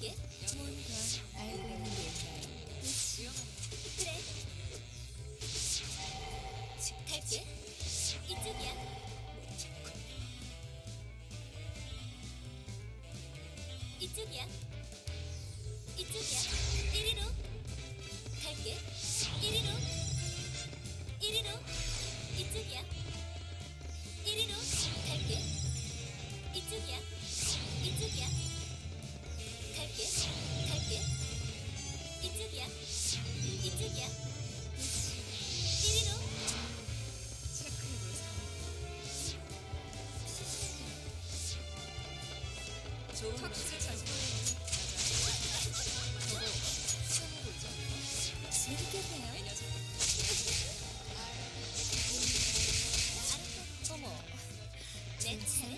내 녀석 갈게. 영역 알고 있는 게 위험하네. 그래. 갈게. 이쪽이야. 이쪽이야. 이쪽이야. 이리로. 갈게. 이리로. 이리로. 이쪽이야. 이리로. 갈게. 이쪽이야. 이쪽이야. 갈게. 갈게. 이쪽이야. 이쪽이야. 이리로. 체크해볼 수. 좋은 턱수를 잘 어머, 내 차례?